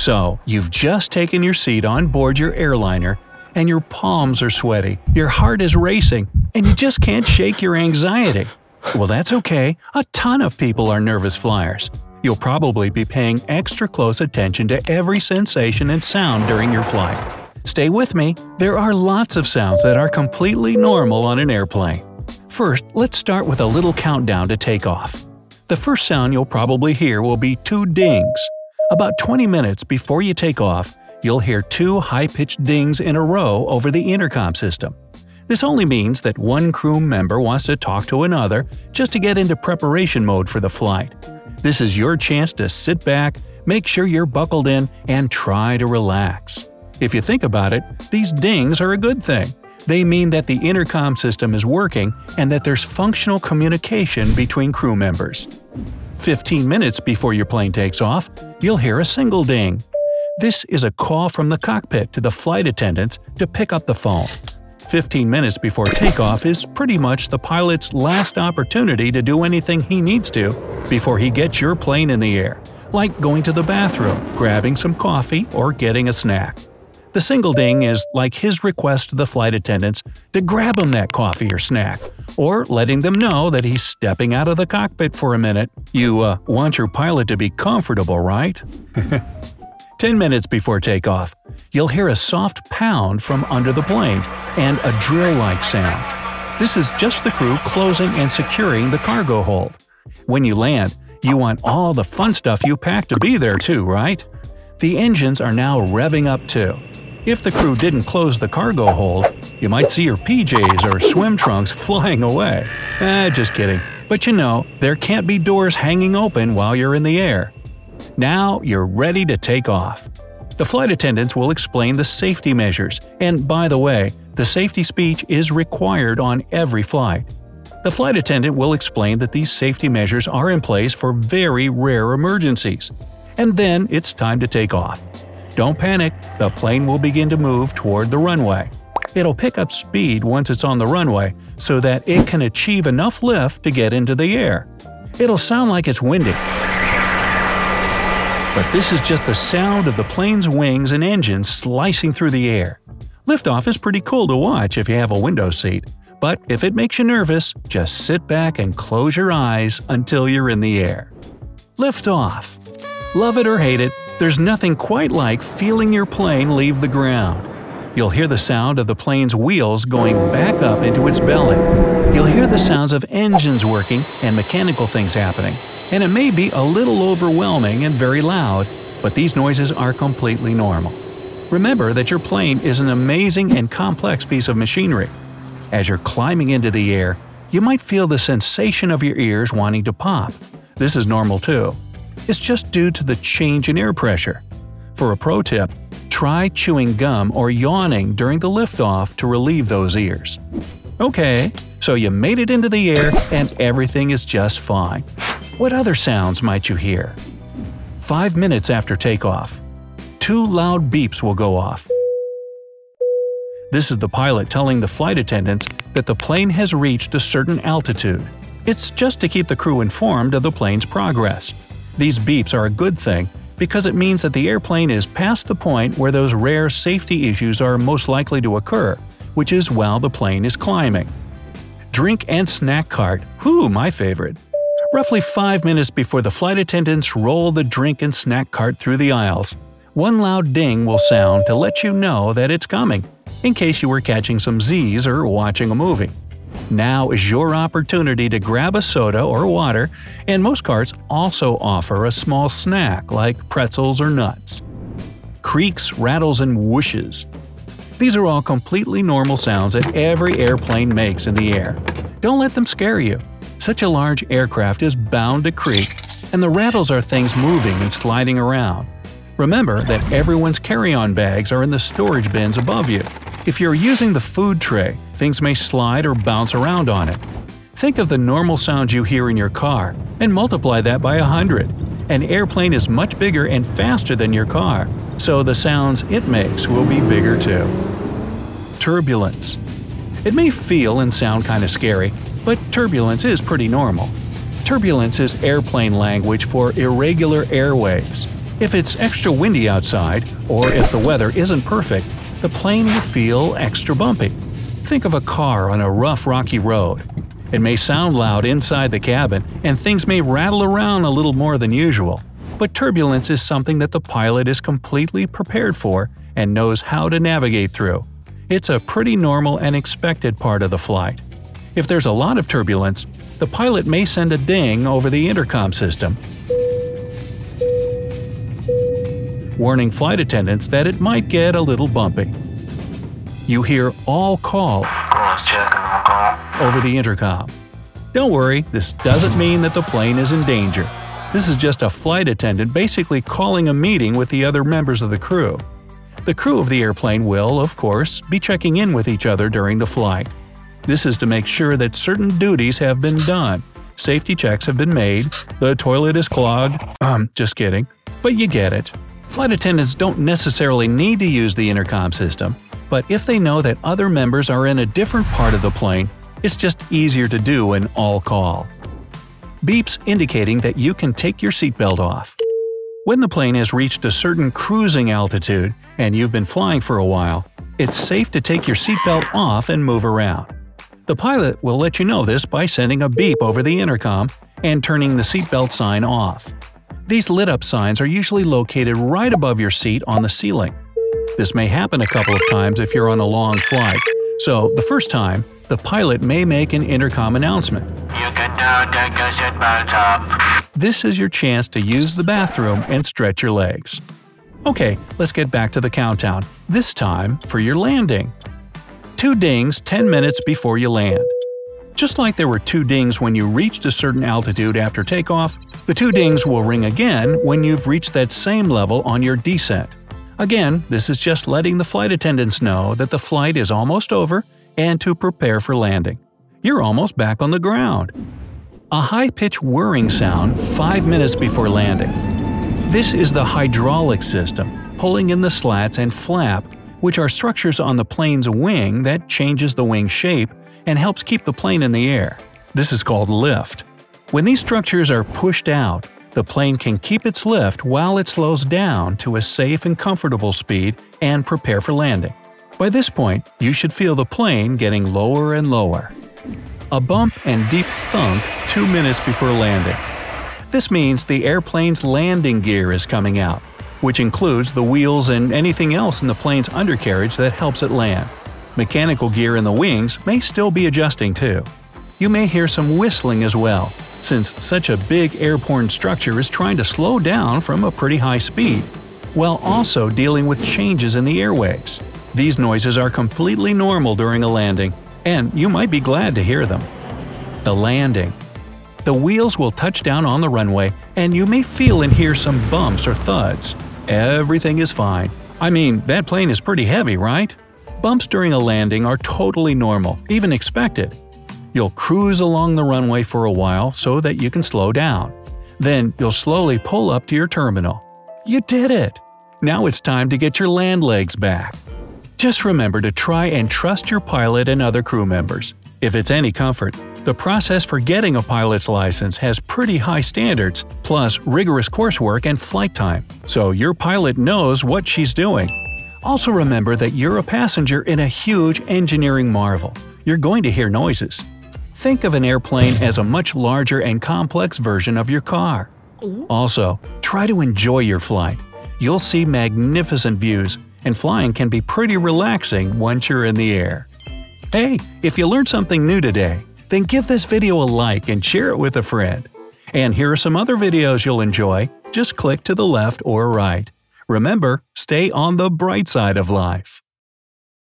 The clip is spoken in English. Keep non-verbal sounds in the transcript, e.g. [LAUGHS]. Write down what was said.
So, you've just taken your seat on board your airliner, and your palms are sweaty, your heart is racing, and you just can't shake your anxiety. Well, that's okay, a ton of people are nervous flyers. You'll probably be paying extra close attention to every sensation and sound during your flight. Stay with me, there are lots of sounds that are completely normal on an airplane. First, let's start with a little countdown to take off. The first sound you'll probably hear will be two dings. About 20 minutes before you take off, you'll hear two high-pitched dings in a row over the intercom system. This only means that one crew member wants to talk to another just to get into preparation mode for the flight. This is your chance to sit back, make sure you're buckled in, and try to relax. If you think about it, these dings are a good thing. They mean that the intercom system is working and that there's functional communication between crew members. 15 minutes before your plane takes off, you'll hear a single ding. This is a call from the cockpit to the flight attendants to pick up the phone. 15 minutes before takeoff is pretty much the pilot's last opportunity to do anything he needs to before he gets your plane in the air, like going to the bathroom, grabbing some coffee, or getting a snack. The single ding is like his request to the flight attendants to grab him that coffee or snack, or letting them know that he's stepping out of the cockpit for a minute. You uh, want your pilot to be comfortable, right? [LAUGHS] 10 minutes before takeoff, you'll hear a soft pound from under the plane and a drill-like sound. This is just the crew closing and securing the cargo hold. When you land, you want all the fun stuff you packed to be there too, right? The engines are now revving up too. If the crew didn't close the cargo hold, you might see your PJs or swim trunks flying away. Eh, just kidding. But you know, there can't be doors hanging open while you're in the air. Now you're ready to take off. The flight attendants will explain the safety measures, and by the way, the safety speech is required on every flight. The flight attendant will explain that these safety measures are in place for very rare emergencies. And then it's time to take off. Don't panic, the plane will begin to move toward the runway. It'll pick up speed once it's on the runway so that it can achieve enough lift to get into the air. It'll sound like it's windy. But this is just the sound of the plane's wings and engines slicing through the air. Liftoff is pretty cool to watch if you have a window seat, but if it makes you nervous, just sit back and close your eyes until you're in the air. Liftoff. Love it or hate it, there's nothing quite like feeling your plane leave the ground. You'll hear the sound of the plane's wheels going back up into its belly. You'll hear the sounds of engines working and mechanical things happening. And it may be a little overwhelming and very loud, but these noises are completely normal. Remember that your plane is an amazing and complex piece of machinery. As you're climbing into the air, you might feel the sensation of your ears wanting to pop. This is normal too. It's just due to the change in air pressure. For a pro tip, try chewing gum or yawning during the liftoff to relieve those ears. Okay, so you made it into the air and everything is just fine. What other sounds might you hear? Five minutes after takeoff, two loud beeps will go off. This is the pilot telling the flight attendants that the plane has reached a certain altitude. It's just to keep the crew informed of the plane's progress. These beeps are a good thing because it means that the airplane is past the point where those rare safety issues are most likely to occur, which is while the plane is climbing. Drink and snack cart, whoo, my favorite. Roughly five minutes before the flight attendants roll the drink and snack cart through the aisles, one loud ding will sound to let you know that it's coming, in case you were catching some Z's or watching a movie. Now is your opportunity to grab a soda or water, and most carts also offer a small snack like pretzels or nuts. Creaks, rattles, and whooshes. These are all completely normal sounds that every airplane makes in the air. Don't let them scare you. Such a large aircraft is bound to creak, and the rattles are things moving and sliding around. Remember that everyone's carry-on bags are in the storage bins above you. If you're using the food tray, things may slide or bounce around on it. Think of the normal sounds you hear in your car and multiply that by 100. An airplane is much bigger and faster than your car, so the sounds it makes will be bigger too. Turbulence. It may feel and sound kind of scary, but turbulence is pretty normal. Turbulence is airplane language for irregular airwaves. If it's extra windy outside, or if the weather isn't perfect, the plane will feel extra bumpy. Think of a car on a rough rocky road. It may sound loud inside the cabin, and things may rattle around a little more than usual. But turbulence is something that the pilot is completely prepared for and knows how to navigate through. It's a pretty normal and expected part of the flight. If there's a lot of turbulence, the pilot may send a ding over the intercom system, warning flight attendants that it might get a little bumpy. You hear all call over the intercom. Don't worry, this doesn't mean that the plane is in danger. This is just a flight attendant basically calling a meeting with the other members of the crew. The crew of the airplane will, of course, be checking in with each other during the flight. This is to make sure that certain duties have been done, safety checks have been made, the toilet is clogged um, just kidding, but you get it. Flight attendants don't necessarily need to use the intercom system, but if they know that other members are in a different part of the plane, it's just easier to do an all call. Beeps indicating that you can take your seatbelt off. When the plane has reached a certain cruising altitude and you've been flying for a while, it's safe to take your seatbelt off and move around. The pilot will let you know this by sending a beep over the intercom and turning the seatbelt sign off. These lit-up signs are usually located right above your seat on the ceiling. This may happen a couple of times if you're on a long flight, so the first time, the pilot may make an intercom announcement. You can now take your seatbelt off. This is your chance to use the bathroom and stretch your legs. Okay, let's get back to the countdown, this time for your landing. Two dings 10 minutes before you land. Just like there were two dings when you reached a certain altitude after takeoff, the two dings will ring again when you've reached that same level on your descent. Again, this is just letting the flight attendants know that the flight is almost over and to prepare for landing. You're almost back on the ground. A high-pitched whirring sound 5 minutes before landing. This is the hydraulic system, pulling in the slats and flap, which are structures on the plane's wing that changes the wing shape and helps keep the plane in the air. This is called lift. When these structures are pushed out, the plane can keep its lift while it slows down to a safe and comfortable speed and prepare for landing. By this point, you should feel the plane getting lower and lower. A bump and deep thunk 2 minutes before landing. This means the airplane's landing gear is coming out, which includes the wheels and anything else in the plane's undercarriage that helps it land. Mechanical gear in the wings may still be adjusting too. You may hear some whistling as well, since such a big airborne structure is trying to slow down from a pretty high speed, while also dealing with changes in the airwaves. These noises are completely normal during a landing, and you might be glad to hear them. The landing. The wheels will touch down on the runway, and you may feel and hear some bumps or thuds. Everything is fine. I mean, that plane is pretty heavy, right? Bumps during a landing are totally normal, even expected. You'll cruise along the runway for a while so that you can slow down. Then you'll slowly pull up to your terminal. You did it! Now it's time to get your land legs back. Just remember to try and trust your pilot and other crew members. If it's any comfort, the process for getting a pilot's license has pretty high standards, plus rigorous coursework and flight time, so your pilot knows what she's doing. Also remember that you're a passenger in a huge engineering marvel. You're going to hear noises. Think of an airplane as a much larger and complex version of your car. Also, try to enjoy your flight. You'll see magnificent views, and flying can be pretty relaxing once you're in the air. Hey, if you learned something new today, then give this video a like and share it with a friend. And here are some other videos you'll enjoy, just click to the left or right. Remember, stay on the bright side of life.